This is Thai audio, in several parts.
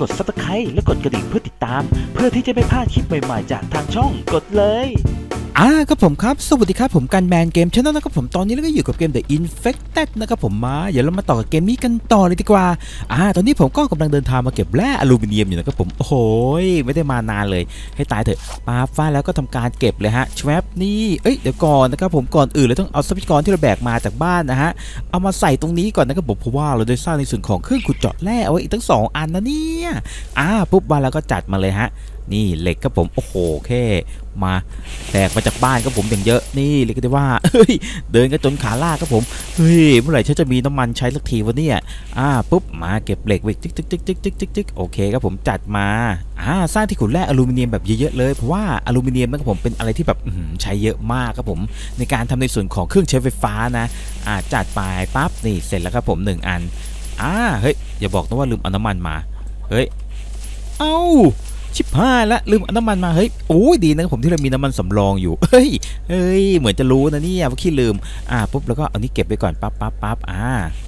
กด subscribe และกดกระดิ่งเพื่อติดตาม เพื่อที่จะไม่พลาดคลิปใหม่ๆ จากทางช่องกดเลย อ่าครับผมครับ สวัสดีครับผมการแมนเกมช anel นะครับผมตอนนี้เราก็อยู่กับเกม The Infected นะครับผมมาเดี๋ยวเรามาต่อกับเกมนี้กันต่อเลยดีกว่าอ่าตอนนี้ผมก็กำลังเดินทางมาเก็บแร่อลูมิเนียมอยู่นะครับผมโอ้โหยไม่ได้มานานเลยให้ตายเถอะปาฟ้าแล้วก็ทำการเก็บเลยฮะชวบนี่เอ้ยเดี๋ยวก่อนนะครับผมก่อนอื่นเลยต้องเอาทรัพยากรที่เราแบกมาจากบ้านนะฮะเอามาใส่ตรงนี้ก่อนนะครับผมเพราะว่าเราได้สร้างในส่วนของเครื่องขุดเจาะแร่เอาไว้อีกทั้งสองอันนะเนี่ยอ่าปุ๊บมาแล้วก็จัดมาเลยฮะ นี่เหล็กครับผมโอ้โหแค่มาแตกมาจากบ้านครับผมอย่างเยอะนี่เรียกได้ว่าเฮ้ยเดินกันจนขาลากครับผมเฮ้ยเมื่อไหร่ฉันจะมีน้ำมันใช้สักทีวะเนี่ยอ่าปุ๊บมาเก็บเหล็กไว้จิ๊กจิ๊กจิ๊กจิ๊กจิ๊กจิ๊กจิ๊กโอเคครับผมจัดมาอ่าสร้างที่ขุดแร่อลูมิเนียมแบบเยอะๆเลยเพราะว่าอลูมิเนียมนะครับผมเป็นอะไรที่แบบใช้เยอะมากครับผม ในการทำในส่วนของเครื่องใช้ไฟฟ้านะอ่าจัดไปปั๊บนี่เสร็จแล้วครับผมหนึ่งอันอ่าเฮ้ยอย่าบอกนะว่าลืมเอาน้ำมันมาเฮ้ยเอ้า ชิบหายละลืมน้ำมันมาเฮ้ยโอ้ยดีนะครับผมที่เรามีน้ำมันสำรองอยู่เฮ้ยเฮ้ยเหมือนจะรู้นะเนี่ยว่าขี้ลืมอ่าปุ๊บแล้วก็เอานี้เก็บไปก่อนปั๊บปั๊บปั๊บอ่า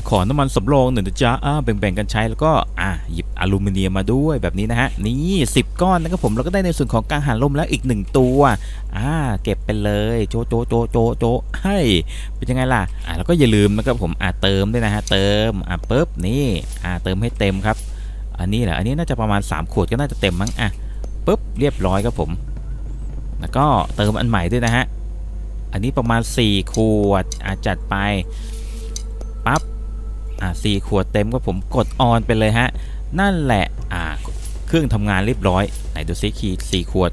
ขอน้ำมันสำรองหนึ่งนะจ๊ะอ่าแบ่งๆกันใช้แล้วก็อ่าหยิบอลูมิเนียมมาด้วยแบบนี้นะฮะนี่10ก้อนนะครับผมแล้วก็ได้ในส่วนของกังหันลมแล้วอีก1ตัวอ่าเก็บไปเลยโจโจโจโจโจให้เป็นยังไงล่ะอ่าแล้วก็อย่าลืมนะครับผมอ่าเติมด้วยนะฮะเติมอ่าปุ๊บนี่อ่าเติมให้เต็มครับ อันนี้แหละอันนี้น่าจะประมาณ 3 ขวดก็น่าจะเต็มมั้งอะปุ๊บเรียบร้อยครับผม แล้วก็เติมอันใหม่ด้วยนะฮะอันนี้ประมาณ 4 ขวดอะจัดไปปั๊บอะสขวดเต็มก็ผมกดออนไปเลยฮะนั่นแหละอ่าเครื่องทำงานเรียบร้อยไหนดูซิคีสี่ขวด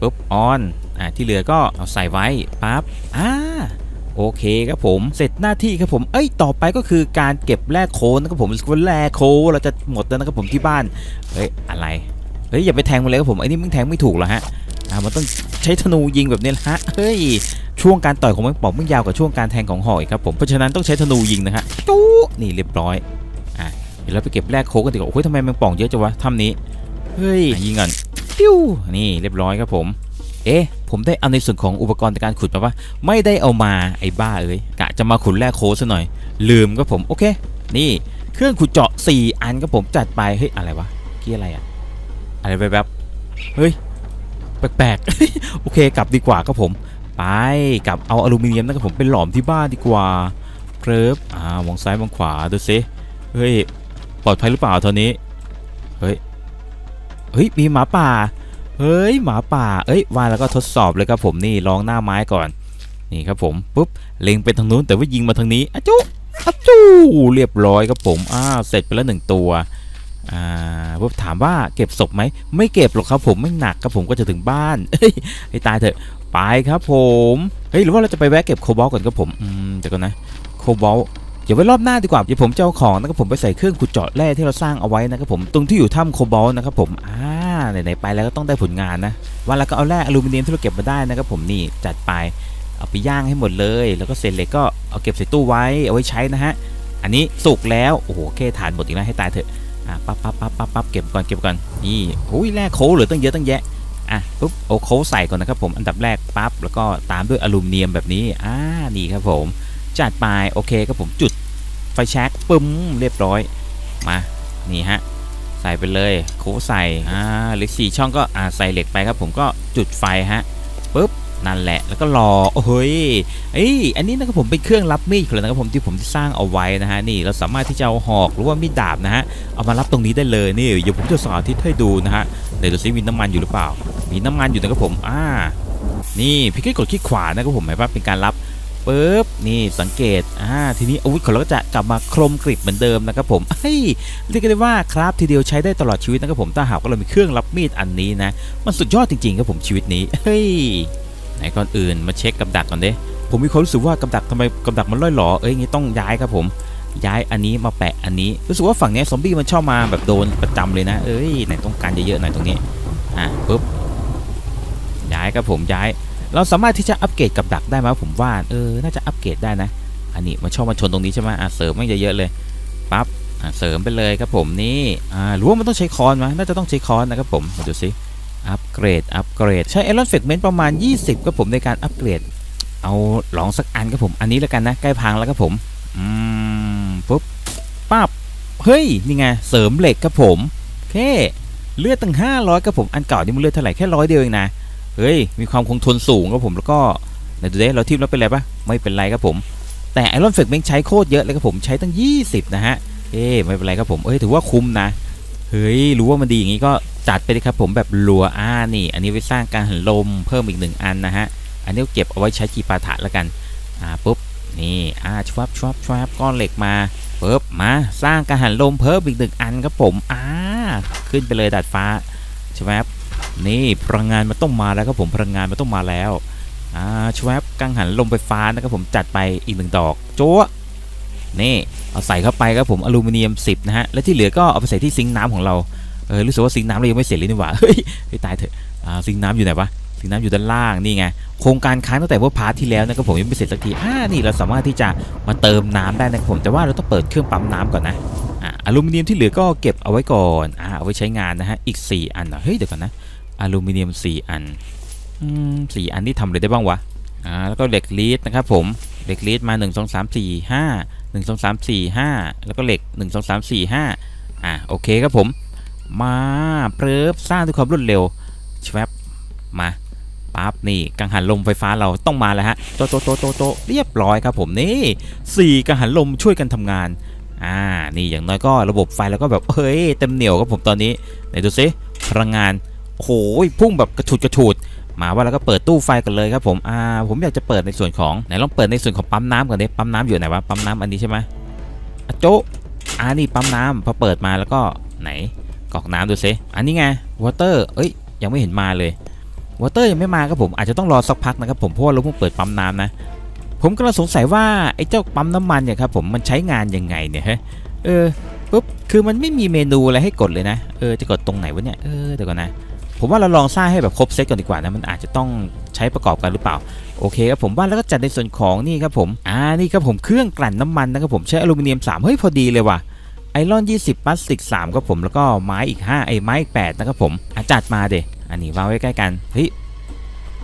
ปุ๊บออนอะที่เหลือก็เอาใส่ไว้ปั๊บอ่า โอเคครับผม เสร็จหน้าที่ครับผม เอ้ย ต่อไปก็คือการเก็บแร่โคลนนะครับผมว่าแร่โคลเราจะหมดแล้วนะครับผมที่บ้าน เฮ้ย อะไร เฮ้ย อย่าไปแทงมันเลยครับผม ไอ้นี่มึงแทงไม่ถูกหรอฮะ อ่า มันต้องใช้ธนูยิงแบบนี้ละฮะ เฮ้ย ช่วงการต่อยของมันปอกมึงยาวกว่าช่วงการแทงของหอยครับผม เพราะฉะนั้นต้องใช้ธนูยิงนะฮะจู๊นี่เรียบร้อย อะ เดี๋ยวเราไปเก็บแรกโคกกันดีกว่า โอ้ยทำไมมันป่องเยอะจังวะถ้ำนี้ เฮ้ย ยิงก่อนปิ้วนี่เรียบร้อยครับผม เอ๊ะ ผมได้เอาในส่วนของอุปกรณ์ในการขุดมาปะไม่ได้เอามาไอ้บ้าเอ้ยกะจะมาขุดแร่โคซะหน่อย ลืมครับผมโอเค นี่เครื่องขุดเจาะ 4 อันครับผมจัดไปเฮ้ยอะไรวะกี้อะไรอะอะไรแบบเฮ้ยแปลกๆ โอเคกลับดีกว่าครับผม ไปกลับเอาอลูมิเนียมนะครับผมเป็นหลอมที่บ้านดีกว่าเพิบอ่ามองซ้ายมองขวาดูซิเฮ้ยปลอดภัยหรือเปล่าเท่านี้เฮ้ยเฮ้ยมีหมาป่า เฮ้ยหมาป่า เอ้ยว่าแล้วก็ทดสอบเลยครับผมนี่ลองหน้าไม้ก่อน นี่ครับผมปุ๊บเล็งไปทางนู้นแต่ว่ายิงมาทางนี้อะจุอะจูเรียบร้อยครับผมอ้าวเสร็จไปแล้วหนึ่งตัวอ่าผมถามว่าเก็บศพไหมไม่เก็บหรอกครับผมไม่หนักครับผมก็จะถึงบ้านเฮ้ยตายเถอะไปครับผมเฮ้ยหรือว่าเราจะไปแวะเก็บโคบอลก่อนครับผมอืมเดี๋ยวก่อนนะโคบอล เดี๋ยวไว้รอบหน้าดีกว่าเดี๋ยวผมจะเอาของนะครับผมไปใส่เครื่องขุดเจาะแร่ที่เราสร้างเอาไว้นะครับผมตรงที่อยู่ถ้ำโคบอลนะครับผมอ่าไหนๆไปแล้วก็ต้องได้ผลงานนะว่าแล้วก็เอาแร่อลูมิเนียมที่เราเก็บมาได้นะครับผมนี่จัดไปเอาไปย่างให้หมดเลย แล้วก็เศษเหล็กก็เอาเก็บใส่ตู้ไว้เอาไว้ใช้นะฮะอันนี้สุกแล้วโอ้โหแค่ฐานหมดอีกแล้วให้ตายเถอะอะปั๊บปั๊บปั๊บปั๊บปั๊บเก็บก่อนเก็บก่อนนี่โอ้ยแร่โคเหลือตั้งเยอะตั้งแยะอะปุ๊บเอาโคใส่ก่อนนะครับผมอันดับแรกปั๊บแล้วก็ตามด้วยอลูมิเนียมแบบนี้อ่านี่ครับผม จัดไปโอเคครับผมจุดไฟแช็กปึ้มเรียบร้อยมานี่ฮะใส่ไปเลยโคใส่อ่าเหล็กสี่ช่องก็อ่าใส่เหล็กไปครับผมก็จุดไฟฮะปุ๊บนั่นแหละแล้วก็รอโอ้ยเอ้อันนี้นะครับผมเป็นเครื่องรับมีดเลยนะครับผมที่ผมสร้างเอาไว้นะฮะนี่เราสามารถที่จะเอาหอกหรือว่ามีดดาบนะฮะเอามารับตรงนี้ได้เลยนี่เดี๋ยวผมจะสาธิตให้ดูนะฮะเดี๋ยวดูซิมีน้ำมันอยู่หรือเปล่า มีน้ำมันอยู่นะครับผมอ่านี่พี่ก็กดคลิกขวานะครับผมหมายว่าเป็นการรับ ปุ๊บนี่สังเกตอ่าทีนี้อาวุธของเราก็จะกลับมาคมกริบเหมือนเดิมนะครับผมเฮ้ยเรียกได้ว่าครับทีเดียวใช้ได้ตลอดชีวิตนะครับผมถ้าหากว่าเรามีเครื่องรับมีดอันนี้นะ มันสุดยอดจริงๆครับผมชีวิตนี้เฮ้ยไหนก่อนอื่นมาเช็คกับดักก่อนเด้ผมมีความรู้สึกว่ากับดักทำไมกับดักมันล่อยหลอเอ้ยงี้ต้องย้ายครับผมย้ายอันนี้มาแปะอันนี้รู้สึกว่าฝั่งนี้ซอมบี้มันชอบมาแบบโดนประจำเลยนะเอ้ยไหนต้องการเยอะๆหน่อยตรงนี้อะปุ๊บย้ายครับผมย้าย เราสามารถที่จะอัปเกรดกับดักได้ไหมผมว่าเออน่าจะอัปเกรดได้นะ อันนี้มันชอบมาชนตรงนี้ใช่ไหมอะเสริมแม่งเยอะๆเลยปั๊บอะเสริมไปเลยครับผมนี่อ่าหรือว่ามันต้องใช้คอนไหมน่าจะต้องใช้คอนนะครับผมมาดูสิอัปเกรดอัปเกรดใช้ iron fragment ประมาณ 20ครับผมในการอัปเกรด เอาลองสักอันครับผมอันนี้แล้วกันนะใกล้พังแล้วครับผมอืมปุ๊บปั๊บเฮ้ยนี่ไงเสริมเหล็กครับผมโอเคเลือดตั้ง500ครับผมอันเก่านี่มันเลือดเท่าไหร่แค่ร้อยเดียวเองนะ เฮ้ย มีความคงทนสูงครับผมแล้วก็ในดูเดเราทิมแล้วเป็นไรปะไม่เป็นไรครับผม แต่ไอรอนเฟกแม่งใช้โคตรเยอะเลยครับผมใช้ตั้ง 20 นะฮะ เอ้ไม่เป็นไรครับผมเอ้ยถือว่าคุ้มนะ เฮ้ย รู้ว่ามันดีอย่างนี้ก็จัดไปเลยครับผมแบบรัวอ่านี่ อันนี้ไว้สร้างการหันลมเพิ่มอีกหนึ่งอันนะฮะ อันนี้เก็บเอาไว้ใช้กีปาถะแล้วกัน อ่าปุ๊บนี่อ่าชวับชวับชวับก้อนเหล็กมาปุ๊บมาสร้างการหันลมเพิ่มอีกหนึ่งอันครับผมอ่าขึ้นไปเลยดาดฟ้าใชวับ นี่พลังงานมันต้องมาแล้วครับผมพลังงานมันต้องมาแล้วอ่าชวับกังหันลมไฟฟ้านะครับผมจัดไปอีกหนึ่งดอกโจ้นี่เอาใส่เข้าไปครับผมอลูมิเนียม 10 นะฮะ แล้วที่เหลือก็เอาไปใส่ที่ซิงค์น้ำของเรา เออรู้สึกว่าซิงค์น้ำเรายังไม่เสร็จเลยนี่หว่า เฮ้ยตายเถอะอ่าซิงค์น้ำอยู่ไหนวะซิงค์น้ำอยู่ด้านล่างนี่ไงโครงการค้างตั้งแต่ว่า part ที่แล้วนะครับผมยังไม่เสร็จสักทีอ่านี่เราสามารถที่จะมาเติมน้ำได้นะครับผมแต่ว่าเราต้องเปิดเครื่องปั๊มน้ำก่อนนะอ่าอลูมิเนียมที่เหลือก็เก็บเอาไว้ก่อนอ่าเอาไว้ใช้งานนะฮะอีก 4 อันเฮ้ยเดี๋ยวก่อนนะ อลูมิเนียม 4 อันอืมสี่อันนี่ทำอะไรได้บ้างวะ อ่า แล้วก็เหล็กลีดนะครับผมเหล็กลีดมา 1 2 3 4 5 1 2 3 4 5 แล้วก็เหล็ก 1 2 3 4 5 อะโอเคครับผม มาเปิบสร้างด้วยความรวดเร็วชวบมาปั๊บนี่กังหันลมไฟฟ้าเราต้องมาแล้วฮะโตโตโตโตโตเรียบร้อยครับผมนี่สี่กังหันลมช่วยกันทำงานอ่านี่อย่างน้อยก็ระบบไฟแล้วก็แบบเฮ้ยเต็มเหนียวครับผมตอนนี้ไหนดูซิพลังงาน โหพุ่งแบบกระฉูดกระฉูดมาว่าแล้วก็เปิดตู้ไฟกันเลยครับผมอ่าผมอยากจะเปิดในส่วนของไหนลองเปิดในส่วนของปั๊มน้ำก่อนดิปั๊มน้ำอยู่ไหนวะปั๊มน้ำอันนี้ใช่ไหมอโจอ่านี่ปั๊มน้ำพอเปิดมาแล้วก็ไหนกรอกน้ำดูซิอันนี้ไง water เอ้ยยังไม่เห็นมาเลย water ยังไม่มาครับผมอาจจะต้องรอสักพักนะครับผมเพราะว่าเราเพิ่งเปิดปั๊มน้ำนะผมกำลังสงสัยว่าไอ้เจ้าปั๊มน้ำมันเนี่ยครับผมมันใช้งานยังไงเนี่ยฮะเออปุ๊บคือมันไม่มีเมนูอะไรให้กดเลยนะเออจะกดตรงไหนวะเนี่ยเออเดี๋ยวก่อนนะ ผมว่าเราลองสร้างให้แบบครบเซตก่อนดีกว่านะมันอาจจะต้องใช้ประกอบกันหรือเปล่าโอเคครับผมว่าแล้วก็จัดในส่วนของนี่ครับผมอ่านี่ครับผมเครื่องกลั่นน้ำมันนะครับผมใช้อลูมิเนียม 3 เฮ้ยพอดีเลยว่ะไอรอน 20พลาสติก3ครับผมแล้วก็ไม้อีก5ไอไม้อีก8นะครับผมอาจัดมาเดอันนี้วางไว้ใกล้กันเฮ้ย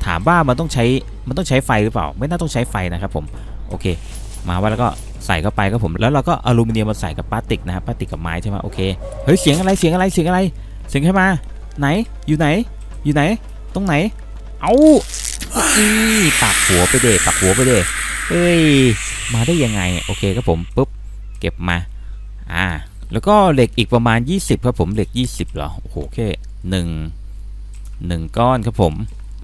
ถามว่ามันต้องใช้มันต้องใช้ไฟหรือเปล่า ไม่น่าต้องใช้ไฟนะครับผมโอเค มาว่าแล้วก็ใส่เข้าไปครับผมแล้วเราก็อลูมิเนียมมาใส่กับพลาสติกนะครับพลาสติกกับไม้ใช่ไหมโอเคเฮ้ยเสียงอะไรเสียงอะไรเสียงอะไรเสียงใครมา ไหน อยู่ไหน อยู่ไหน ตรงไหน เอาปักหัวไปเดปักหัวไปเดเอ้ย มาได้ยังไง โอเคครับผมปุ๊บ เก็บมา อ่า แล้วก็เหล็กอีกประมาณ 20 ครับผม เหล็ก 20เหรอ โอ้โหแค่หนึ่งหนึ่งก้อนครับผม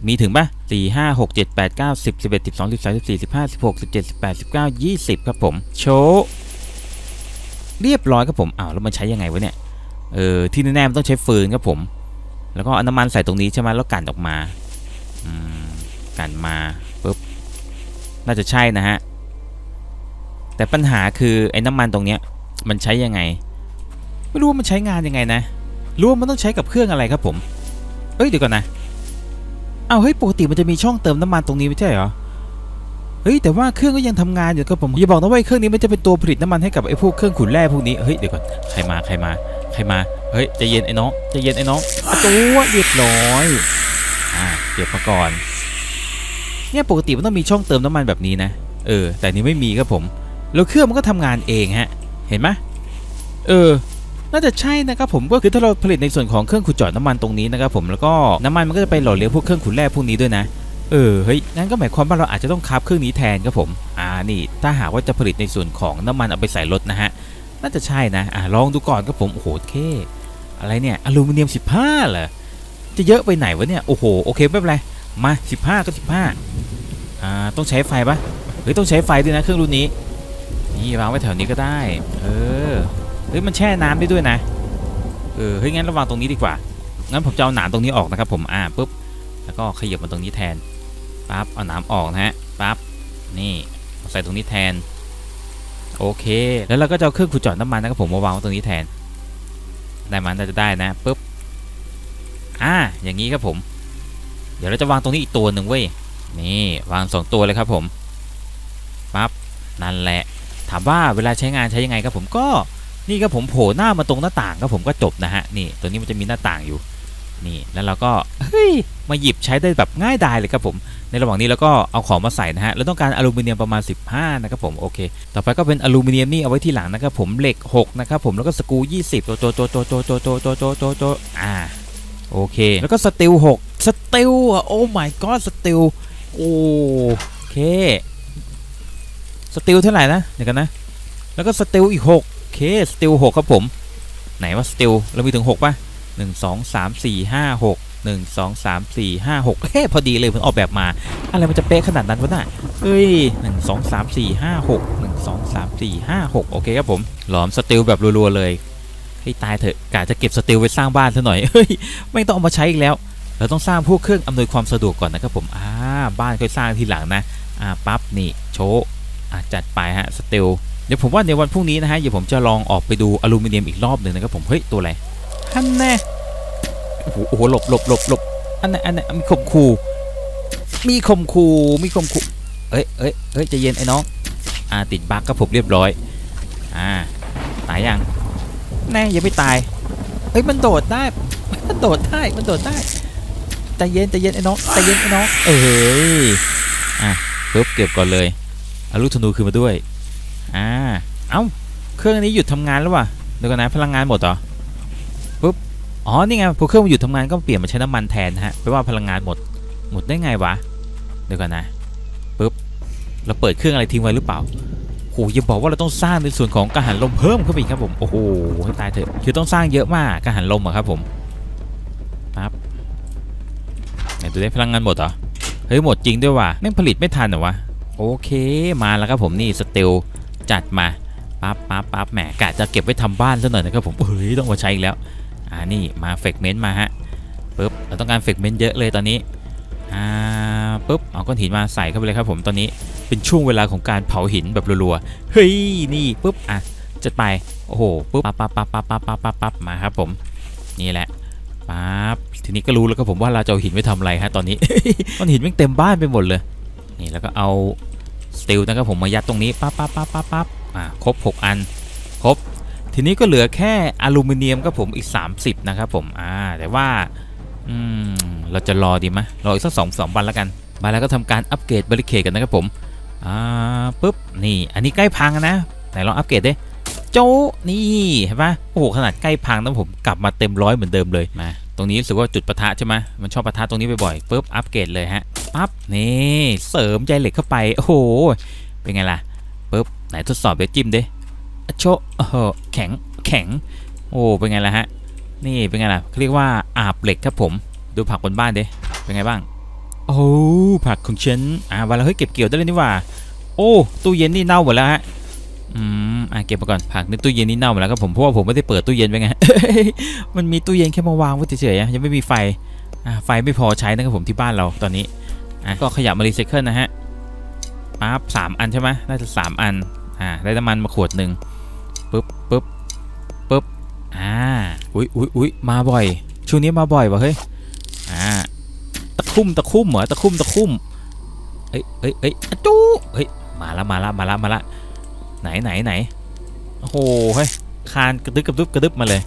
มีถึงปะสี่ห้าหกเจ็ดแปดเก้าสิบสิบเอ็ดสิบสองสิบสามสิบสี่สิบห้าสิบหกสิบเจ็ดสิบแปดสิบเก้ายี่สิบครับผม โชว์เรียบร้อยครับผมอ้าวแล้วมันใช้ยังไงวะเนี่ย เออ ที่แน่ๆมันต้องใช้ฟืนครับผม แล้วก็เอาน้ำมันใส่ตรงนี้ใช่ไหมแล้วกันออกมาอืมกันมาปุ๊บน่าจะใช่นะฮะ แต่ปัญหาคือไอ้น้ำมันตรงเนี้ยมันใช้ยังไง ไม่รู้ว่ามันใช้งานยังไงนะรู้ว่ามันต้องใช้กับเครื่องอะไรครับผม เอ้ยเดี๋ยวก่อนนะเอาเฮ้ยปกติมันจะมีช่องเติมน้ำมันตรงนี้ไม่ใช่เหรอเฮ้ยแต่ว่าเครื่องก็ยังทำงานอยู่ครับผมอย่าบอกนะว่าเครื่องนี้มันจะเป็นตัวผลิตน้ำมันให้กับไอ้พวกเครื่องขุดแร่พวกนี้เฮ้ยเดี๋ยวก่อนใครมาใครมาใครมา เฮ้ยใจเย็นไอ้น้องใจเย็นไอ้น้องอะตัวเรียบร้อยอ่าเก็บมาก่อนเนี่ยปกติมันต้องมีช่องเติมน้ำมันแบบนี้นะเออ แต่นี้ไม่มีครับผมแล้วเครื่องมันก็ทำงานเองฮะ เห็นไหมเออน่าจะใช่นะครับผมก็คือถ้าเราผลิตในส่วนของเครื่องขุดเจาะน้ำมันตรงนี้นะครับผมแล้วก็น้ำมันมันก็จะไปหล่อเลี้ยงพวกเครื่องขุดแร่พวกนี้ด้วยนะเออเฮ้ยงั้นก็หมายความว่าเราอาจจะต้องคราฟเครื่องนี้แทนครับผมอ่านี่ถ้าหากว่าจะผลิตในส่วนของน้ำมันเอาไปใส่รถนะฮะน่าจะใช่นะอ่าลองดูก่อนครับผมโอ้โหเค อะไรเนี่ยอลูมิเนียม 15เหรอจะเยอะไปไหนวะเนี่ยโอ้โหโอเคไม่เป็นไรมา 15 ก็ 15อ่าต้องใช้ไฟปะเฮ้ยต้องใช้ไฟด้วยนะเครื่องรุ่นนี้นี่วางไว้แถวนี้ก็ได้เออเฮ้ยมันแช่น้ำได้ด้วยนะเออเฮ้ยงั้นระวางตรงนี้ดีกว่างั้นผมจะเอาหนามตรงนี้ออกนะครับผมอ่าปุ๊บแล้วก็ขยับมาตรงนี้แทนปั๊บเอาหนามออกนะฮะปั๊บนี่ใส่ตรงนี้แทนโอเค แล้วเราก็จะเอาเครื่องขุดเจาะน้ำมันนะครับผมมาวางไว้ตรงนี้แทน ได้มันน่าจะได้นะปุ๊บอ่าอย่างนี้ครับผม เดี๋ยวเราจะวางตรงนี้อีกตัวหนึ่งเว้ยนี่วางสองตัวเลยครับผมปั๊บนั่นแหละ ถามว่าเวลาใช้งานใช้ยังไงครับผมก็นี่ครับผมโผล่หน้ามาตรงหน้าต่างครับผมก็จบนะฮะนี่ตัวนี้มันจะมีหน้าต่างอยู่นี่แล้วเราก็เฮ้ยมาหยิบใช้ได้แบบง่ายดายเลยครับผม ในระหว่างนี้เราก็เอาของมาใส่นะฮะเราต้องการอลูมิเนียมประมาณ 15นะครับผมโอเค ต่อไปก็เป็นอลูมิเนียมนี่เอาไว้ที่หลังนะครับผมเหล็ก6นะครับผมแล้วก็สกู20โจโจโจโจโจโจโจโจโจโจโจอ่าโอเค แล้วก็ steel 6 steel อะโอ้ my god steel โอเค steel เท่าไหร่นะเดี๋ยวก่อนนะ แล้วก็ steel อีก6โอเค steel 6ครับผม ไหนว่าสตีลเรามีถึง6ป่ะ1 2 3 4 5 6 1 2 3 4 5 6เฮ้พอดีเลยมันออกแบบมา อะไรมันจะเป๊ะขนาดนั้นวะน่ะเฮ้ย 1 2 3 4 5 6 1 2 3 4 5 6 โอเคครับผม หลอมสตีลแบบรัวๆเลยให้ตายเถอะกะจะเก็บสตีลไว้สร้างบ้านซะหน่อยเฮ้ยไม่ต้องเอามาใช้อีกแล้ว เราต้องสร้างพวกเครื่องอำนวยความสะดวกก่อนนะครับผมอ่าบ้านค่อยสร้างทีหลังนะอ่าปั๊บนี่โชว์อ่าจัดไปฮะสตีลเดี๋ยวผมว่าในวันพรุ่งนี้นะฮะเดี๋ยวผมจะลองออกไปดูอลูมิเนียมอีกรอบหนึ่งนะครับผมเฮ้ยตัวอะไรฮันแน่ โอ้โหโอ้โหหลบหลบหลบหลบอันไหนอันไหนมีข่มขู่มีข่มขู่มีข่มขู่เอ้ยเอ้ยเอ้ยจะเย็นไอ้น้องอ่าติดบั๊กก็ผมเรียบร้อยอ่าตายยังแน่ยังไม่ตายเอ้ยมันโดดได้มันโดดได้มันโดดได้ใจเย็นใจเย็นไอ้น้องใจเย็นไอ้น้องเอ้ยอะปุ๊บเก็บก่อนเลยเอาลูกธนูคืนมาด้วยอ่าเอ้าเครื่องนี้หยุดทำงานแล้ววะเดี๋ยวก่อนนะพลังงานหมดเหรอ อ๋อ นี่ไงพอเครื่องมันหยุดทำงานก็เปลี่ยนมาใช้น้ำมันแทนนะฮะแปลว่าพลังงานหมด หมดได้ไงวะ เดี๋ยวก่อนนะปุ๊บเราเปิดเครื่องอะไรทิ้งไว้หรือเปล่าโหอย่าบอกว่าเราต้องสร้างในส่วนของกังหันลมเพิ่มเข้าไปอีกครับผมโอ้โหตายเถอะคือต้องสร้างเยอะมากกังหันลมอะครับผมปั๊บไหนดูได้พลังงานหมดเหรอเฮ้ยหมดจริงด้วยว่ะแม่งผลิตไม่ทันเหรอวะโอเคมาแล้วครับผมนี่สเตลจัดมาปั๊บปั๊บปั๊บแหมกะจะเก็บไว้ทำบ้านซะหน่อยนะครับผมเฮ้ยต้องมาใช้อีกแล้ว อ่านี่มาเฟกเมนต์มาฮะปุ๊บเราต้องการเฟกเมนต์เยอะเลยตอนนี้อ่าปุ๊บเอาก้อนหินมาใส่เข้าไปเลยครับผมตอนนี้เป็นช่วงเวลาของการเผาหินแบบรัวๆเฮ้ยนี่ปุ๊บอะจัดไปโอ้โหปุ๊บปั๊บปั๊บปั๊บปั๊บปั๊บปั๊บปั๊บปั๊บมาครับผมนี่แหละปั๊บทีนี้ก็รู้แล้วครับผมว่าเราจะเอาหินไปทำอะไรฮะตอนนี้ก้อนหินม่งเต็มบ้านไปหมดเลย นี่แล้วก็เอาสตีลนะครับผมมายัดตรงนี้ปั๊บปั๊บปั๊บปั๊บปั๊บอ่าครบ 6 อัน ครบ ทีนี้ก็เหลือแค่อลูมิเนียมครับผมอีก 30 นะครับผมอ่าแต่ว่าอืมเราจะรอดีไหมรออีกสักสองสองวันแล้วกัน มาแล้วก็ทำการอัปเกรดบริเคดกันนะครับผมอ่าปุ๊บนี่ อันนี้ใกล้พังนะไหนลองอัปเกรดดิโจ้นี่เห็นปะโอ้โหขนาดใกล้พังนะผมกลับมาเต็มร้อยเหมือนเดิมเลยมาตรงนี้รู้สึกว่าจุดปะทะใช่ไหมมันชอบปะทะตรงนี้บ่อยๆปุ๊บอัปเกรดเลยฮะปั๊บนี่เสริมใจเหล็กเข้าไปโอ้โหเป็นไงล่ะปุ๊บไหนทดสอบเดี๋ยวจิ้มดิอะ โชโอ้โหแข็งแข็ง โอ้เป็นไงล่ะฮะ นี่เป็นไงล่ะเขาเรียกว่าอาบเหล็กครับผม ดูผักบนบ้านดิเป็นไงบ้าง โอ้ผักของฉันอ่าวันละเฮ้ยเก็บเกี่ยวได้เลยนี่ว่า โอ้ตู้เย็นนี่เน่าหมดแล้วฮะอืมอะเก็บมาก่อนผักในตู้เย็นนี่เน่าหมดแล้วครับผมเพราะว่าผมไม่ได้เปิดตู้เย็นไว้ไงมันมีตู้เย็นแค่มาวางไว้เฉยๆยังไม่มีไฟอ่าไฟไม่พอใช้นะครับผมที่บ้านเราตอนนี้อะก็ขยับมารีไซเคิลนะฮะปั๊บสามอันใช่ไหมน่าจะสามอันอ่าได้น้ำมันมาขวดหนึ่ง ปึ๊บปึ๊บปึ๊บอ่าอุ้ยอุ้ยอุ้ยมาบ่อยช่วงนี้มาบ่อยวะเฮ้ยอ่าตะคุ่มตะคุ่มเหรอตะคุ่มตะคุ่มเอ้ยเอ้ยเอ้ยอจู้เฮ้ยมาละมาละมาละมาละไหนไหนไหนโอ้โหเฮ้ยคานกระดึบกระดึบกระดึบมาเลย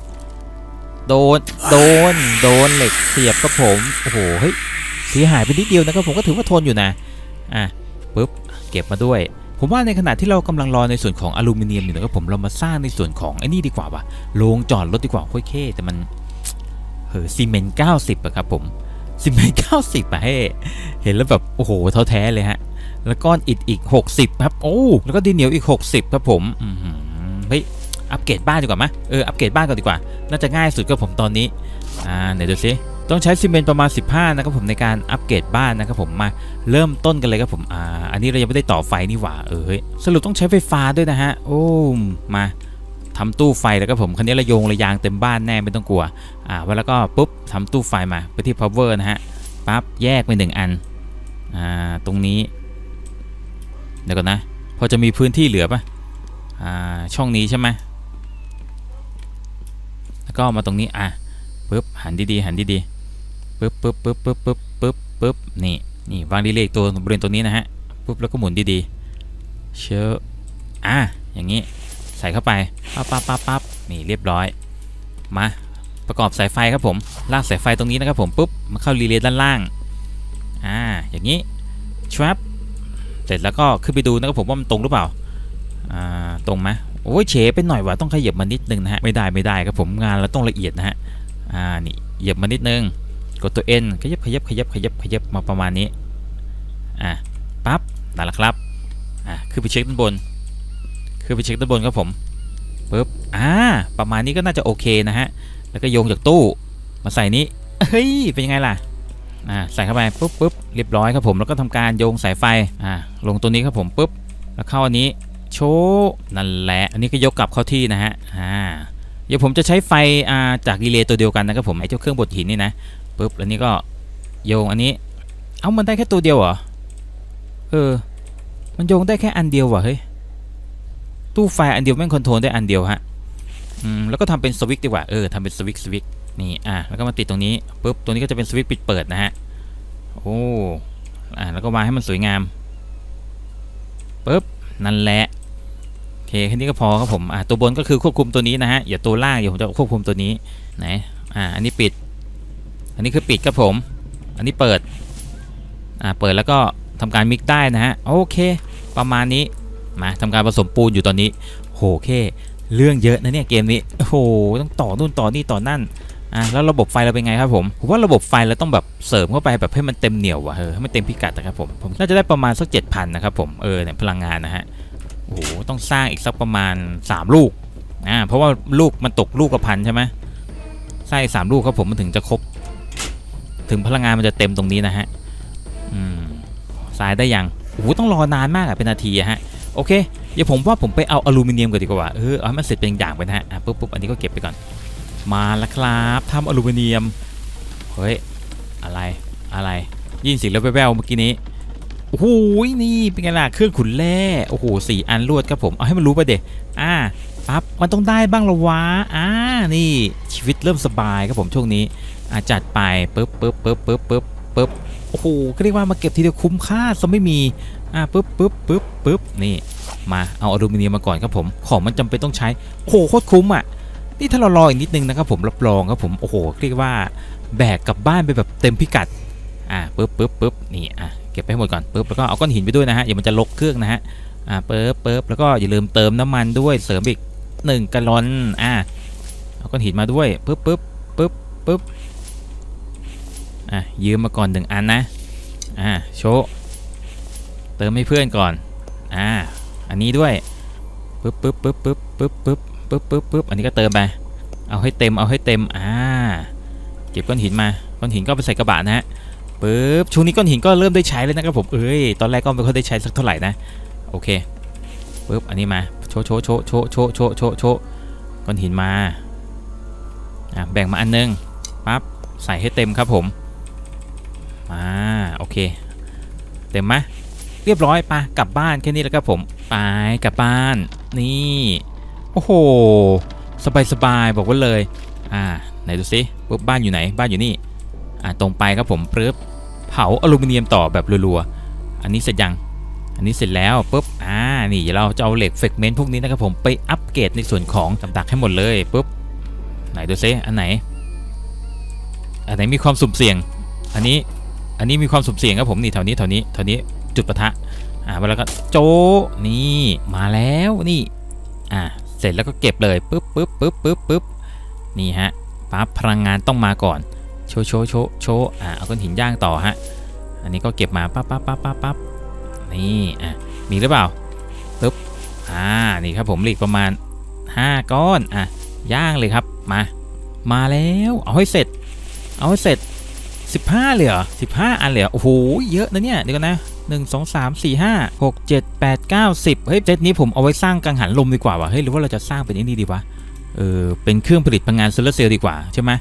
โดนโดนโดนเหล็กเสียบครับผมโอ้โหเฮ้ยเสียหายไปนิดเดียวนะครับผมก็ถือว่าทนอยู่นะอะปึ๊บเก็บมาด้วย ผมว่าในขณะที่เรากำลังรอในส่วนของอลูมิเนียมอยู่นะครับผมเรามาสร้างในส่วนของไอ้นี่ดีกว่าว่ะโรงจอดรถดีกว่าค่อยเคแต่มันเฮ้ซีเมนต์90อะครับผมซีเมนต์90อะเฮ้เห็นแล้วแบบโอ้โหท้อแท้เลยฮะแล้วก้อนอิฐอีก 60ครับโอ้แล้วก็ดินเหนียวอีก 60ครับผมอือหือเฮ้ยอัปเกรดบ้านดีกว่าไหมเอออัปเกรดบ้านก่อนดีกว่า น่าจะง่ายสุดครับผมตอนนี้อ่าไหนดูซิ ต้องใช้ซีเมนต์ประมาณ 15 นะครับผมในการอัปเกรดบ้านนะครับผมมาเริ่มต้นกันเลยครับผมอ่าอันนี้เรายังไม่ได้ต่อไฟนี่หว่าเอ้ยสรุปต้องใช้ไฟฟ้าด้วยนะฮะโอ้มาทำตู้ไฟแล้วก็ผมคันนี้ระยงระยางเต็มบ้านแน่ไม่ต้องกลัวอ่าแล้วก็ปุ๊บทำตู้ไฟมาไปที่ power นะฮะปั๊บแยกไปหนึ่งอันอ่าตรงนี้เดี๋ยวก่อนนะพอจะมีพื้นที่เหลือปะอ่าช่องนี้ใช่ไหมแล้วก็มาตรงนี้อะปุ๊บหันดีๆหันดีๆ ปึ๊บปึ๊บปึ๊บปึ๊บปึ๊บปึ๊บปึ๊บนี่นี่วางดีเลย์ตัวบริเวณตัวนี้นะฮะปุ๊บแล้วก็หมุนดีๆเชื่ออะอย่างนี้ใส่เข้าไปปั๊บปั๊บปั๊บปั๊บนี่เรียบร้อยมาประกอบสายไฟครับผมลากสายไฟตรงนี้นะครับผมปุ๊บมาเข้ารีเลย์ด้านล่างอ่าอย่างนี้ชวบเสร็จแล้วก็ขึ้นไปดูนะครับผมว่ามันตรงหรือเปล่าอ่าตรงไหมโอ้ยเฉไปหน่อยว่ะต้องขยับมานิดนึงนะฮะไม่ได้ไม่ได้ครับผมงานเราต้องละเอียดนะฮะอ่านี่เหยียบมานิดนึง กดตัว N ขยับขยับขยับขยับขยับมาประมาณนี้อะปั๊บนั่นแหละครับอะขึ้นไปเช็คด้านบนขึ้นไปเช็คด้านบนครับผมปึ๊บอ่าประมาณนี้ก็น่าจะโอเคนะฮะแล้วก็โยงจากตู้มาใส่นี้เฮ้ยเป็นยังไงล่ะอ่าใส่เข้าไปปุ๊บปุ๊บเรียบร้อยครับผมแล้วก็ทำการโยงสายไฟอ่าลงตัวนี้ครับผมปุ๊บแล้วเข้าอันนี้โชว์นั่นแหละ อันนี้ก็ยกกลับเข้าที่นะฮะอ่าเดี๋ยวผมจะใช้ไฟอ่าจากรีเลย์ตัวเดียวกันนะครับผมไอ้เจ้าเครื่องบดหินนี่นะ ปุ๊บแล้วนี่ก็โยงอันนี้ เอามันได้แค่ตัวเดียวเหรอ เออ มันโยงได้แค่อันเดียววะเฮ้ย ตู้ไฟอันเดียวแม่ง control ได้อันเดียวฮะ อืม แล้วก็ทำเป็นสวิตช์ดีกว่า เออทำเป็นสวิตช์สวิตช์นี่ อะ แล้วก็มาติดตรงนี้ปุ๊บ ตัวนี้ก็จะเป็นสวิตช์ปิดเปิดนะฮะ โอ้ อะ แล้วก็วางให้มันสวยงามปุ๊บ นั่นแหละโอเค แค่นี้ก็พอครับผม อะ ตัวบนก็คือควบคุมตัวนี้นะฮะ อย่าตัวล่างอย่าผมจะควบคุมตัวนี้ ไหน อะ อันนี้ปิด อันนี้คือปิดครับผม อันนี้เปิด อะเปิดแล้วก็ทำการมิกได้นะฮะ โอเค ประมาณนี้ มาทำการผสมปูนอยู่ตอนนี้ โหเค เรื่องเยอะนะเนี่ยเกมนี้ โอ้โห ต้องต่อนู่นต่อนี่ต่อนั่น อะแล้วระบบไฟเราเป็นไงครับผมผมว่าระบบไฟเราต้องแบบเสริมเข้าไปแบบให้มันเต็มเหนียวว่ะเออให้มันเต็มพิกัดนะครับผม ผมน่าจะได้ประมาณสักเจ็ดพันนะครับผม เออเนี่ยพลังงานนะฮะ โอ้โห ต้องสร้างอีกสักประมาณ 3 ลูก อ่า เพราะว่าลูกมันตกลูกละพันใช่ไหมสร้างอีกสามลูกครับผมมันถึงจะครบ ถึงพลังงานมันจะเต็มตรงนี้นะฮะอืมสายได้ยังโอ้โหต้องรอนานมากอะเป็นนาทีอะฮะโอเคเดี๋ยวผมว่าผมไปเอาอลูมิเนียมก่อนดีกว่าเออเอาให้มันเสร็จเป็นอย่างไปนะฮะอะปุ๊บปุ๊บอันนี้ก็เก็บไปก่อน มาแล้วครับทำอลูมิเนียมเฮ้ยอะไรอะไรยินเสียงแล้วแววๆเมื่อกี้นี้โอ้โหนี่เป็นไงล่ะเครื่องขุนแร่โอ้โหสี่อันรวดครับผมเอาให้มันรู้ไปเด็อ่าปั๊บมันต้องได้บ้างละวะอ่านี่ชีวิตเริ่มสบายครับผมช่วงนี้ อาจัดไปปึ๊บปึ๊บปึ๊บปึ๊บปึ๊บปึ๊บโอ้โหก็เรียกว่ามาเก็บทีเดียวคุ้มค่าซะไม่มีอ่าปึ๊บปึ๊บปึ๊บปึ๊บนี่มาเอาอลูมิเนียมมาก่อนครับผมของมันจำเป็นต้องใช้โอ้โหโคตรคุ้มอะนี่ถ้าเรารออีกนิดนึงนะครับผมรับรองครับผมโอ้โหเรียกว่าแบกกลับบ้านไปแบบเต็มพิกัดอ่าปึ๊บปึ๊บปึ๊บนี่อะเก็บไปให้หมดก่อนปึ๊บแล้วก็เอาก้อนหินไปด้วยนะฮะอย่ามันจะลกเครื่องนะฮะอ่าปึ๊บปึ๊บแล้วก็อย่าลืมเติมน้ำมันด้วยเสริมอีก1กะลอนอ่าเอาก้อนหินมาด้วยปึ๊บปึ๊บปึ๊บปึ๊บ อะยืมมาก่อนหนึ่งอันนะอ่าโชว์เติมให้เพื่อนก่อนอ่าอันนี้ด้วยปึ๊บปึ๊บปึ๊บปึ๊บปึ๊บปึ๊บปึ๊บปึ๊บปึ๊บอันนี้ก็เติมไปเอาให้เต็มเอาให้เต็มอ่าเก็บก้อนหินมาก้อนหินก็ไปใส่กระบะนะฮะปึ๊บช่วงนี้ก้อนหินก็เริ่มได้ใช้แล้วนะครับผมเอ้ยตอนแรกก็ไม่ค่อยได้ใช้สักเท่าไหร่นะโอเคปึ๊บอันนี้มาโชว์โชว์โชว์โชว์โชว์โชว์โชว์โชว์ก้อนหินมาอะแบ่งมาอันนึงปั๊บใส่ให้เต็มครับผม อ่าโอเค เต็มไหมเรียบร้อยปะกลับบ้านแค่นี้แล้วครับผมไปกลับบ้าน นี่โอ้โหสบายสบายบอกว่าเลยอ่าไหนดูซิปุ๊บบ้านอยู่ไหนบ้านอยู่นี่อ่าตรงไปครับผมปึ๊บเผาอลูมิเนียมต่อแบบรัวๆอันนี้เสร็จยังอันนี้เสร็จแล้วปุ๊บอ่านี่เดี๋ยวเราจะเอาเหล็กเฟกเมนต์พวกนี้นะครับผมไปอัปเกรดในส่วนของต่างๆให้หมดเลยปุ๊บไหนดูซิอันไหน อันไหนมีความสุ่มเสี่ยง อันนี้ อันนี้มีความสุ่มเสี่ยงครับผมนี่แถวนี้แถวนี้แถวนี้จุดปะทะอ่าแล้วก็โจนี่มาแล้วนี่อ่าเสร็จแล้วก็เก็บเลยปึ๊บปึ๊บปึ๊บปึ๊บปึ๊บนี่ฮะปั๊บพลังงานต้องมาก่อนโชว์โชว์โชว์โชว์อ่าเอาก้อนหินย่างต่อฮะอันนี้ก็เก็บมาปั๊บปั๊บปั๊บปั๊บปั๊บนี่อะมีหรือเปล่าปึ๊บอ่านี่ครับผมเหล็กประมาณ 5 ก้อนอะย่างเลยครับมา มาแล้วเอาให้เสร็จ เอาให้เสร็จ 15 เลยเหรอ15 อันเลยเหรอโอ้โห เยอะนะเนี่ย เดี๋ยวก่อนนะ1 2 3 4 5 6 7 8 9 10 เฮ้ย เซตนี้ผมเอาไว้สร้างกังหันลมดีกว่าว่ะ เฮ้ย หรือว่าเราจะสร้างเป็นอ้นี่ดีวะ เออ เป็นเครื่องผลิตพลังงานโซลาร์เซลล์ดีกว่าใช่ไหม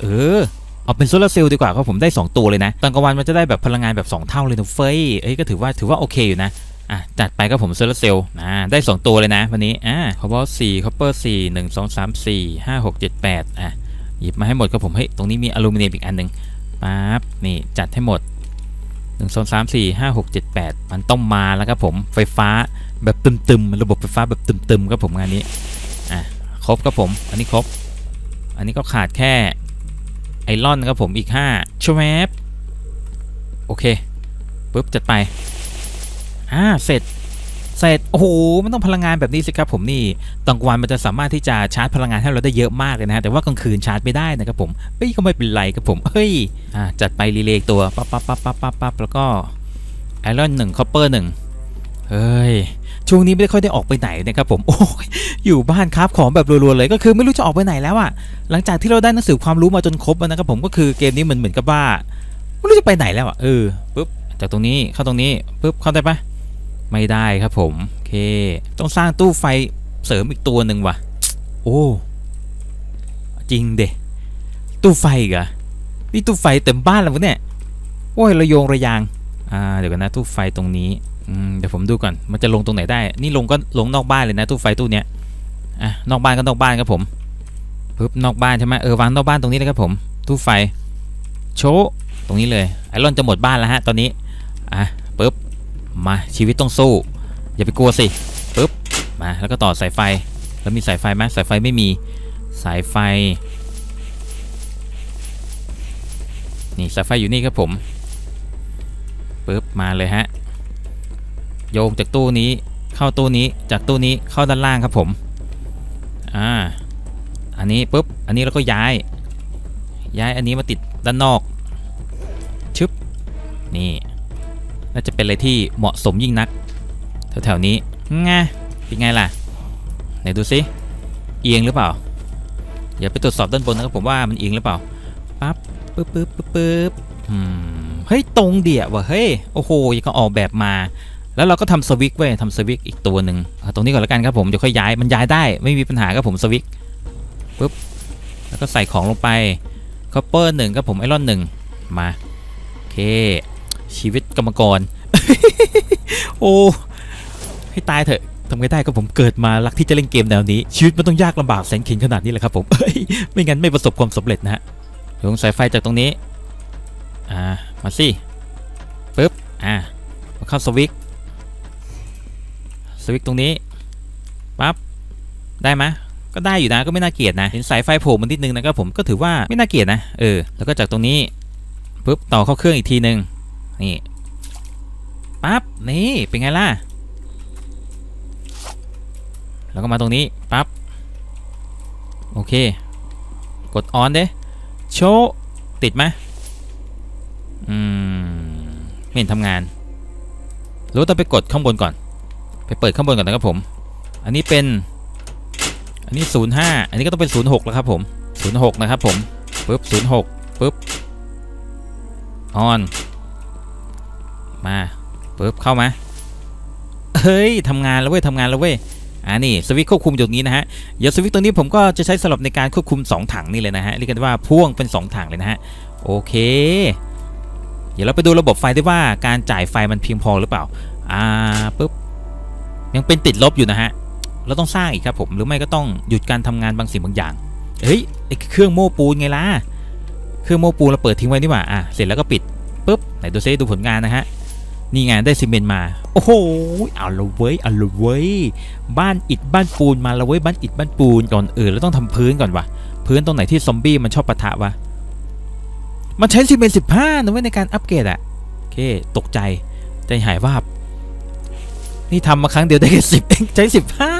เออ เอาเป็นโซลาร์เซลล์ดีกว่าเพราะผมได้ 2 ตัวเลยนะ ตอนกลางวันมันจะได้แบบพลังงานแบบ 2 เท่าเลยนะเฟ้ย เอ้ย ก็ถือว่าถือว่าโอเคอยู่นะอะจัดไปก็ผมโซลาร์เซลล์นะได้ 2 ตัวเลยนะ วันนี้อ่า copper สี่ copper สี่หนึ่งสองสามสี่ห้าหกเจ็ดแปดอะหยิบมาให้หมดครับผมเฮ้ยตรงนี้มีอลูมิเนียมอีกอันหนึ่ง ปั๊บนี่จัดให้หมด1 2 3 4 5 6 7 8 มันต้องมาแล้วครับผมไฟฟ้าแบบตึมๆระบบไฟฟ้าแบบตึมๆครับผมงานนี้อะครบครับผม อันนี้ครบ อันนี้ก็ขาดแค่ไอรอนครับผมอีก5ชวบโอเคปปุ๊บจัดไปอ่าเสร็จ เสร็จโอ้โหมันต้องพลังงานแบบนี้สิครับผมนี่ตอนกลางวันมันจะสามารถที่จะชาร์จพลังงานให้เราได้เยอะมากเลยนะฮะแต่ว่ากลางคืนชาร์จไม่ได้นะครับผมเฮ้ยก็ไม่เป็นไรครับผมเฮ้ยจัดไปรีเลย์ตัวปั๊บปั๊บปั๊บปั๊บปั๊บปั๊บแล้วก็ iron หนึ่ง copper หนึ่งเฮ้ยช่วงนี้ไม่ได้ค่อยได้ออกไปไหนนะครับผมโอ้ยอยู่บ้านครับของแบบรัวๆเลยก็คือไม่รู้จะออกไปไหนแล้วอะหลังจากที่เราได้หนังสือความรู้มาจนครบนะครับผมก็คือเกมนี้มันเหมือนกับว่าไม่รู้จะไปไหนแล้วอะเออปุ๊บจากตรงนี้เข้าตรงนี้ปุ๊บเข้าได้ปะ ไม่ได้ครับผม โอเค ต้องสร้างตู้ไฟเสริมอีกตัวหนึ่งว่ะ โอ้ จริงเดะตู้ไฟกเหรอนี่ตู้ไฟเต็มบ้านแล้วะเนี่ย โอ้ยระโยงระยาง อ่า เดี๋ยวกันนะตู้ไฟตรงนี้อืมเดี๋ยวผมดูก่อน มันจะลงตรงไหนได้ นี่ลงก็ลงนอกบ้านเลยนะตู้ไฟตู้เนี้ย อะ นอกบ้านก็นอกบ้านครับผมปึ๊บนอกบ้านใช่ไหมเออวางนอกบ้านตรงนี้นะครับผม ตู้ไฟ โชว์ตรงนี้เลย ไอรอนจะหมดบ้านแล้วฮะตอนนี้ อะ มาชีวิตต้องสู้ อย่าไปกลัวสิปึ๊บมาแล้วก็ต่อสายไฟแล้วมีสายไฟไหมสายไฟไม่มีสายไฟ นี่สายไฟอยู่นี่ครับผมปึ๊บมาเลยฮะโยงจากตู้นี้เข้าตู้นี้จากตู้นี้เข้าด้านล่างครับผมอ่าอันนี้ปุ๊บอันนี้เราก็ย้าย ย้ายอันนี้มาติดด้านนอกชึบนี่ น่าจะเป็นอะไรที่เหมาะสมยิ่งนัก แถวๆนี้ไงเป็นไงล่ะ ไหนดูซิเอียงหรือเปล่าอย่าไปตรวจสอบด้านบนนะครับผมว่ามันเอียงหรือเปล่าปั๊บปึ๊บปึ๊บปึ๊บปึ๊บอืมเฮ้ยตรงเดี่ยวว่ะเฮ้ยโอ้โหยังก็ออกแบบมา แล้วเราก็ทำสวิกเว้ทำสวิกอีกตัวหนึ่งตรงนี้ก่อนแล้วกันครับผมเดี๋ยวค่อยย้ายมันย้ายได้ไม่มีปัญหาครับผมสวิตช์ปึ๊บแล้วก็ใส่ของลงไป copper หนึ่งครับผม iron หนึ่งมาโอเค ชีวิตกรรมกร โอ้ให้ตายเถอะทำไงได้ก็ผมเกิดมารักที่จะเล่นเกมแนวนี้ ชีวิตมันต้องยากลำบากแสนเข็ญขนาดนี้เลยครับผมเอ้ยไม่งั้นไม่ประสบความสำเร็จนะฮะโยงสายไฟจากตรงนี้ อ่า มาสิปึ๊บ อ่า มาเข้าสวิกสวิกตรงนี้ ปั๊บ ได้ไหมก็ได้อยู่นะ ก็ไม่น่าเกลียดนะ เห็นสายไฟโผล่มานิดนึงนะครับผม ก็ถือว่าไม่น่าเกลียดนะ เออ แล้วก็จากตรงนี้ ปึ๊บ ต่อเข้าเครื่องอีกทีหนึ่ง นี่ปั๊บนี่เป็นไงล่ะ แล้วก็มาตรงนี้ปั๊บโอเค กดออนเด้โชว์ติดไหมอืมไม่เห็นทำงานรือว่าต้องไปกดข้างบนก่อน ไปเปิดข้างบนก่อนนะครับผม อันนี้เป็น อันนี้ 05 อันนี้ก็ต้องเป็น 06 แล้วครับผม 06 นะครับผม ปึ๊บ 06 ปึ๊บ ออน มาปึ๊บเข้ามาเฮ้ยทำงานแล้วเว้ยทำงานแล้วเว้ยอ่านี่สวิตช์ควบคุมอยู่นี้นะฮะเดี๋ยวสวิตช์ตัวนี้ผมก็จะใช้สำหรับในการควบคุม 2 ถังนี่เลยนะฮะเรียกกันว่าพ่วงเป็น 2 ถังเลยนะฮะโอเค เดี๋ยวเราไปดูระบบไฟได้ว่าการจ่ายไฟมันเพียงพอหรือเปล่าอ่าปุ๊บยังเป็นติดลบอยู่นะฮะเราต้องสร้างอีกครับผมหรือไม่ก็ต้องหยุดการทำงานบางสิ่งบางอย่างเฮ้ยไอเครื่องโม้ปูนไงล่ะเครื่องโม้ปูนเราเปิดทิ้งไว้นี่หว่าอะเสร็จแล้วก็ปิดปุ๊บไหนดูซิดูผลงานนะฮะ นี่ไงได้ซีเมนต์มา โอ้โหเอาละเว้ยเอาละเว้ยบ้านอิฐบ้านปูนมาล้วเว้ยบ้านอิฐบ้านปูนก่อนเอื่นแล้วต้องทำพื้นก่อนวะพื้นตรงไหนที่ซอมบี้มันชอบปะทะวะมันใช้ซีเมนต์สิบห้านะเว้ยในการอัปเกรดอะโอเคตกใจใจหายวาบนี่ทำมาครั้งเดียวได้แค่สิบเองใช้สิบห้า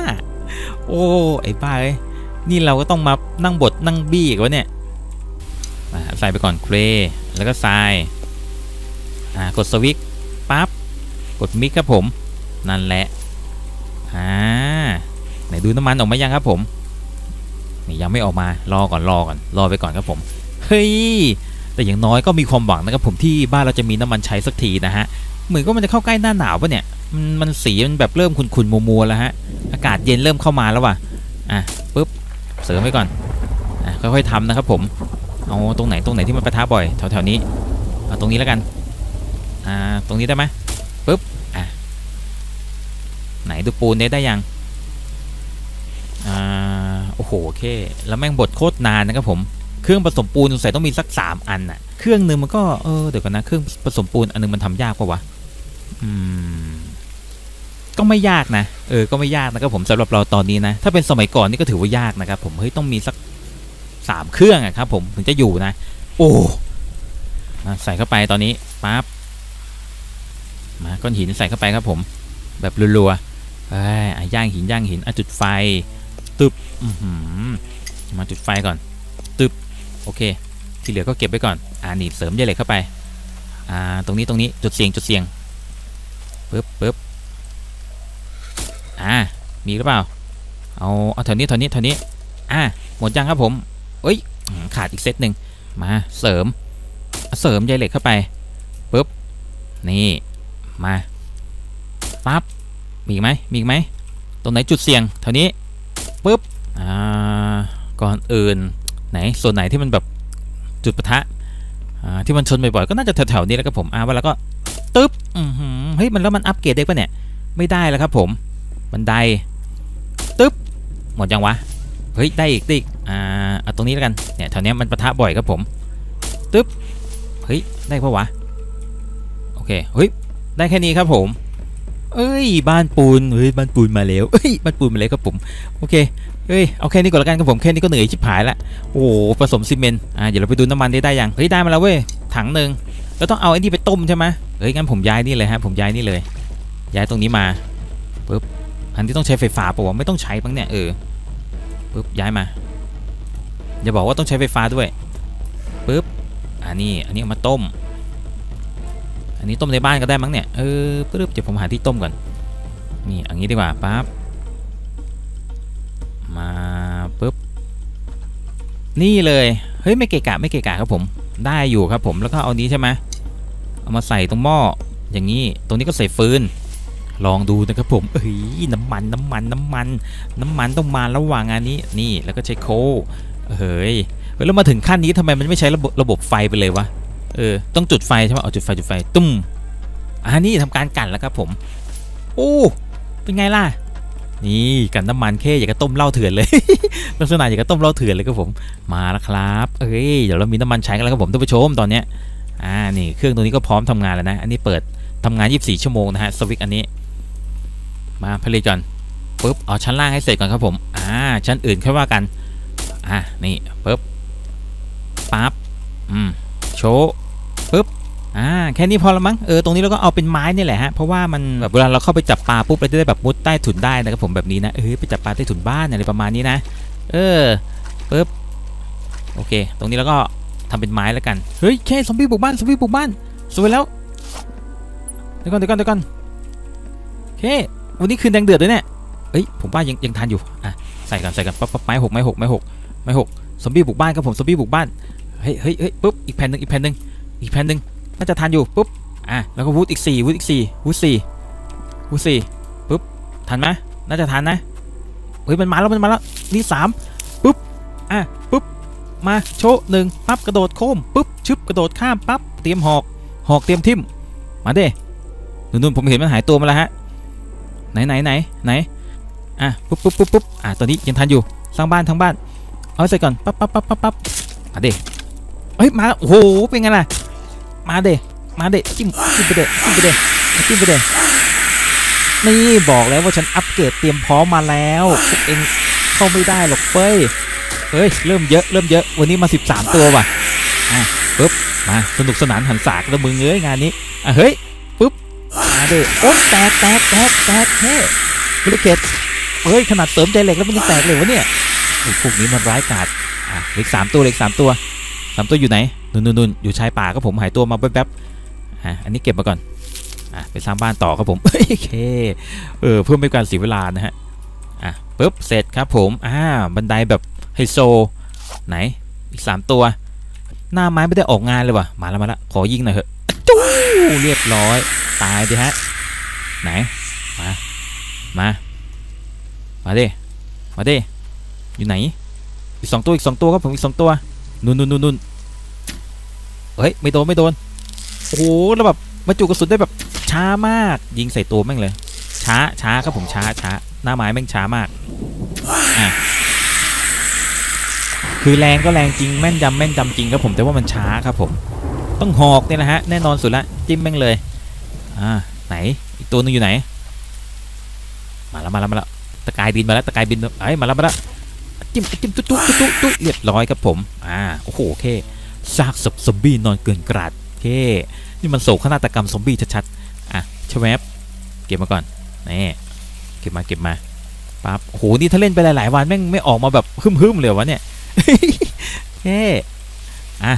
โอ้ไอ้บ้าเอ้ยนี่เราก็ต้องมานั่งบดนั่งบี้อีกวะเนี่ยใส่ไปก่อนเครแล้วก็ทรายอ่ากดสวิต ปั๊บกดมิกครับผม นั่นแหละ อ่า ไหนดูน้ำมันออกมายังครับผมนี่ยังไม่ออกมารอก่อนรอก่อนรอไปก่อนครับผม เฮ้ย แต่อย่างน้อยก็มีความหวังนะครับผมที่บ้านเราจะมีน้ำมันใช้สักทีนะฮะ เหมือนก็มันจะเข้าใกล้หน้าหนาวปะเนี่ยมันมันสีมันแบบเริ่มขุ่นๆมัวๆแล้วฮะ อากาศเย็นเริ่มเข้ามาแล้วว่ะ อะปุ๊บ เสริมไว้ก่อน อะค่อยๆทำนะครับผม เอาตรงไหนตรงไหนที่มันปะทะบ่อยแถวๆนี้เอาตรงนี้แล้วกัน อ่าตรงนี้ได้ไหมปุ๊บอะไหนดูปูนเนี่ยได้ยังอ่าโอ้โหโอเคแล้วแม่งบดโคตรนานนะครับผมเครื่องผสมปูนสงสัยต้องมีสักสามอันน่ะเครื่องหนึ่งมันก็เออเดี๋ยวกันนะเครื่องผสมปูนอันนึงมันทำยากปะวะอืมก็ไม่ยากนะเออก็ไม่ยากนะครับผมสำหรับเราตอนนี้นะถ้าเป็นสมัยก่อนนี่ก็ถือว่ายากนะครับผมเฮ้ยต้องมีสักสามเครื่องอะครับผมถึงจะอยู่นะ โอ้ใส่เข้าไปตอนนี้ปั๊บ มาก้อนหินใส่เข้าไปครับผม แบบรัวๆเอ้ยอะย่างหินย่างหินอะจุดไฟตึบมาจุดไฟก่อนตึบโอเค ที่เหลือก็เก็บไว้ก่อนอ่าหนีบเสริมใยเหล็กเข้าไปอ่าตรงนี้ตรงนี้จุดเสียงจุดเสียงปึ๊บปึ๊บอ่ามีหรือเปล่าเอาเอาแถวนี้แถวนี้แถวนี้อ่าหมดยังครับผมเอ้ยขาดอีกเซตหนึ่งมาเสริมเสริมใยเหล็กเข้าไปปึ๊บนี่ มาปั๊บมีอีกไหมมีอีกไหมตรงไหนจุดเสี่ยงแถวนี้ปึ๊บอ่าก่อนอื่นไหนส่วนไหนที่มันแบบจุดปะทะอ่าที่มันชนบ่อยๆก็น่าจะแถวๆนี้แล้วครับผมอ่าว่าแล้วก็ตึ๊บอือหือเฮ้ยมันแล้วมันอัปเกรดได้ปะเนี่ยไม่ได้แล้วครับผมบันไดตึ๊บหมดยังวะเฮ้ยได้อีกได้อีกอ่าเอาตรงนี้แล้วกันเนี่ยแถวนี้มันปะทะบ่อยครับผมตึ๊บเฮ้ยได้ปะวะโอเคเฮ้ย ได้แค่นี้ครับผม เอ้ย บ้านปูนเฮ้ยบ้านปูนมาแล้วเอ้ยบ้านปูนมาแล้วครับผมโอเคเฮ้ยเอาแค่นี้ก่อนละกันครับผมแค่นี้ก็เหนื่อยชิบหายละโอ้โหผสมซีเมนต์อ่าเดี๋ยวเราไปดูน้ำมันได้ได้ยังเฮ้ยได้มาแล้วเว้ยถังหนึ่งแล้วต้องเอาไอ้นี่ไปต้มใช่ไหมเฮ้ยงั้นผมย้ายนี่เลยฮะผมย้ายนี่เลย ย้ายตรงนี้มาปุ๊บอันที่ต้องใช้ไฟฟ้าปะวะไม่ต้องใช้บ้างเนี่ยเออปุ๊บย้ายมาอย่าบอกว่าต้องใช้ไฟฟ้าด้วยปุ๊บอันนี้อันนี้เอามาต้ม นนี้ต้มในบ้านก็ได้มั้งเนี่ย เออปึ๊บเดี๋ยวผมหาที่ต้มก่อน นี่อันนี้ดีกว่าปั๊บ มาปึ๊บ นี่เลย เฮ้ยไม่เกะกะไม่เกะกะครับผม ได้อยู่ครับผม แล้วก็เอานี้ใช่ไหมเอามาใส่ตรงหม้อ อย่างนี้ ตรงนี้ก็ใส่ฟืน ลองดูนะครับผม เอ้ยน้ำมันน้ำมันน้ำมัน น้ำมันต้องมาระหว่างอันนี้ นี่แล้วก็ใช้โค เฮ้ย เฮ้ยแล้วมาถึงขั้นนี้ทำไมมันไม่ใช้ระบบระบบไฟไปเลยวะ เออต้องจุดไฟใช่ไหมเอาจุดไฟจุดไฟตุ้มอ่านี่ทำการกันแล้วครับผม โอ้เป็นไงล่ะนี่กันน้ำมันแค่อยากจะต้มเหล้าเถื่อนเลยลักษณะอยากจะต้มเหล้าเถื่อนเลยครับผมมาแล้วครับเอ้ยเดี๋ยวเรามีน้ำมันใช้กันแล้วครับผมท่านผู้ชมตอนเนี้ยอ่านี่เครื่องตัวนี้ก็พร้อมทำงานแล้วนะ อันนี้เปิดทำงาน 24 ชั่วโมงนะฮะสวิตช์อันนี้ มาผลิตก่อนปุ๊บเอาชั้นล่างให้เสร็จก่อนครับผมอ่าชั้นอื่นค่อยว่ากันอ่านี่ปุ๊บปั๊บอืมโชว์ ปุ๊บอ่าแค่นี้พอละมั้งเออตรงนี้เราก็เอาเป็นไม้นี่แหละฮะเพราะว่ามันแบบเวลาเราเข้าไปจับปลาปุ๊บเราจะได้แบบมุดใต้ถุนได้นะครับผมแบบนี้นะเออไปจับปลาใต้ถุนบ้านอะไรประมาณนี้นะ เออปุ๊บโอเค ตรงนี้เราก็ทำเป็นไม้แล้วกันเฮ้ยแค่ซอมบี้บุกบ้านซอมบี้บุกบ้านสวยแล้วเดี๋ยวก่อนเดี๋ยวก่อนเดี๋ยวก่อนโอเควันนี้คืนแดงเดือดเลยเนี่ยเอ้ยผมว่ายังยังทันอยู่อะใส่ก่อนใส่ก่อนปั๊บปั๊บไม้หกไม้หกไม้หกไม้หกซอมบี้บุกบ้านครับผมซอมบี้บุกบ้านเฮ้ยเฮ้ยเฮ้ยปุ๊บอีกแผ่นหนึ่งอีกแผ่นหนึ่ง อีกแผ่นหนึ่งน่าจะทันอยู่ปุ๊บอะแล้วก็วูดอีกสี่วูดอีกสี่วูดสี่วูดสี่ปุ๊บทันไหมน่าจะทันนะเฮ้ยมันมาแล้วมันมาแล้วนี่สามปุ๊บอะปุ๊บมาโชว์หนึ่งปั๊บกระโดดโค้มปุ๊บชึบกระโดดข้ามปั๊บเตรียมหอกหอกเตรียมทิ่มมาเด้นุ่นๆผมเห็นมันหายตัวมาแล้วฮะไหนไหนไหนไหนอะปุ๊บปุ๊บปุ๊บปุ๊บอะตอนนี้ยังทันอยู่สร้างบ้านทั้งบ้านเอาใสร็จก่อนปั๊บปั๊บปั๊บปั๊บปั๊บมาเด้เฮ้ยมาแล้วโอ้โหเป็นไงล่ะ มาเดมาเดจิ้มจิ้มไปเดจิ้มไปเดจิ้มไปเดนี่บอกแล้วว่าฉันอัปเกรดเตรียมพร้อมมาแล้วพวกเองเข้าไม่ได้หรอกเฟ้ยเฮ้ยเริ่มเยอะเริ่มเยอะวันนี้มา 13 ตัวว่ะอะปุ๊บมาสนุกสนานหันสากแล้วมึงเอ้ยงานนี้อะเฮ้ยปุ๊บมาเดโอ๊ยแตกแตกแตกแตกเฮ้บริเกตเฮ้ยขนาดเสริมใจเหล็กแล้วมันยังแตกเลยวะเนี่ยไอพวกนี้มันร้ายกาจอะเหล็กสามตัวเหล็กสามตัว สามตัวอยู่ไหนนู่นนู่นนู่นอยู่ชายป่าก็ผมหายตัวมาแป๊บๆอะอันนี้เก็บมาก่อนอะไปสร้างบ้านต่อครับผมโอเคเออเพื่อไม่การเสียเวลานะฮะอะปุ๊บเสร็จครับผมอ่าบันไดแบบไฮโซไหนอีกสามตัว หน้าไม้ไม่ได้ออกงานเลยว่ะมาแล้วมาแล้วขอยิงหน่อยเถอะจู้เรียบร้อยตายดิฮะไหนมามามาดิมาดิอยู่ไหนอีกสองตัวอีกสองตัวครับผมอีกสองตัว นู่นนู่นนู่นนู่นเฮ้ย ไม่โดน ไม่โดน โอ้โหแล้วแบบบรรจุกระสุนได้แบบช้ามาก ยิงใส่ตัวแม่งเลย ช้าช้าครับผมช้าช้าหน้าไม้แม่งช้ามากอะคือแรงก็แรงจริงแม่นยำแม่นยำจริงครับผมแต่ว่ามันช้าครับผม ต้องหอกเนี่ยแหละฮะแน่นอนสุดละจิ้มแม่งเลย อ่าไหนอีกตัวหนึงอยู่ไหน มาแล้วมาแล้วมาแล้วตะกายบินมาแล้วตะกายบินเอ้ยมาแล้วมาแล้ว จิ้มจิ้มตุ๊ตุ๊ตุ๊ตุ๊เรียบร้อยครับผมอ่าโอ้โหโอเคซากศพซอมบี้นอนเกลื่อนกราดเคนี่มันโศกนาฏกรรมซอมบี้ชัดๆอะชวบเก็บมาก่อนนี่เก็บมาเก็บมาปั๊บโอ้โหนี่ถ้าเล่นไปหลายๆวันแม่งไม่ออกมาแบบฮึ่มๆเลยวะเนี่ยเฮ้อะ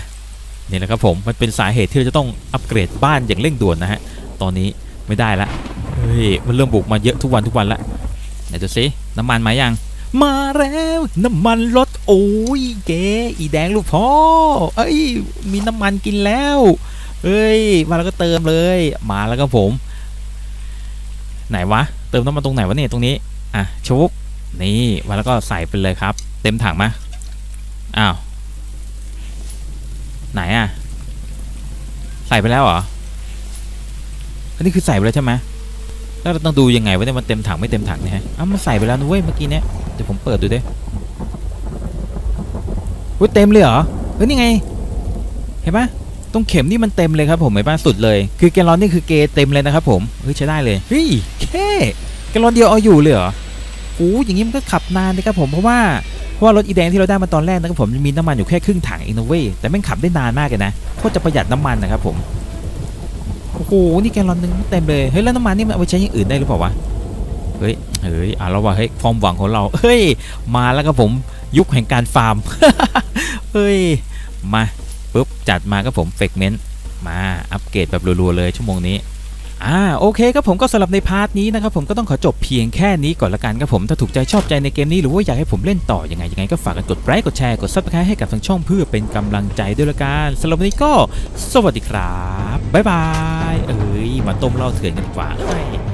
นี่แหละครับผมมันเป็นสาเหตุที่เราจะต้องอัปเกรดบ้านอย่างเร่งด่วนนะฮะตอนนี้ไม่ได้ละเฮ้ยมันเริ่มบุกมาเยอะทุกวันทุกวันละไหนดูสิน้ำมันมายัง มาแล้วน้ำมันรถโอ้ยเก๋อีแดงลูกพ่อเอ้ยมีน้ำมันกินแล้วเอ้ยมาแล้วก็เติมเลย มาแล้วครับผม ไหนวะเติมน้ำมันตรงไหนวะเนี่ยตรงนี้อะชุบนี่มาแล้วก็ใส่ไปเลยครับ เต็มถังมาอ้าวไหนอะใส่ไปแล้วเหรออันนี้คือใส่ไปแล้วใช่ไหม แล้วเราต้องดูยังไงว่าเนี่ยมันเต็มถังไม่เต็มถังเนี่ยฮะอ้าวมันใส่ไปแล้วนะเว้ยเมื่อกี้เนี่ยเดี๋ยวผมเปิดดูดิเฮ้ยเต็มเลยเหรอเฮ้ยนี่ไง เห็นปะตรงเข็มนี่มันเต็มเลยครับผมเห็นปะสุดเลย คือแกลลอนนี่คือเกเต็มเลยนะครับผมเฮ้ยใช้ได้เลยเฮ้ยแค่แกลลอนเดียวเอาอยู่เลยเหรอโอ้อย่างงี้มันก็ขับนานเลยครับผมเพราะว่าเพราะว่ารถอีแดงที่เราได้มาตอนแรกนะครับผมมีน้ำมันอยู่แค่ครึ่งถังเองนะเว้ยแต่แม่งขับได้นานมากเลยนะโคตรจะประหยัดน้ำมันนะครับผม โอ้โห นี่แกลลอนหนึงเต็มเลย เฮ้ย แล้วน้ำมันนี่มันเอาไปใช้อย่างอื่นได้หรือเปล่าวะ เฮ้ย เฮ้ยอะเราว่าเฮ้ยความหวังของเรา เฮ้ย มาแล้วครับผมยุคแห่งการฟาร์ม เฮ้ย มาปุ๊บจัดมาครับผมซีเมนต์มาอัปเกรดแบบรัวๆเลยชั่วโมงนี้ อ่าโอเคครับผมก็สำหรับใน part นี้นะครับผมก็ต้องขอจบเพียงแค่นี้ก่อนละกันครับผมถ้าถูกใจชอบใจในเกมนี้หรือว่าอยากให้ผมเล่นต่อยังไงยังไงก็ฝากกันกดไลค์กดแชร์กด subscribe ให้กับทางช่องเพื่อเป็นกำลังใจด้วยละกันสำหรับวันนี้ก็สวัสดีครับบ๊ายบายยเอ้ยมาต้มเหล้าเถื่อนกันกว่าเอ้ย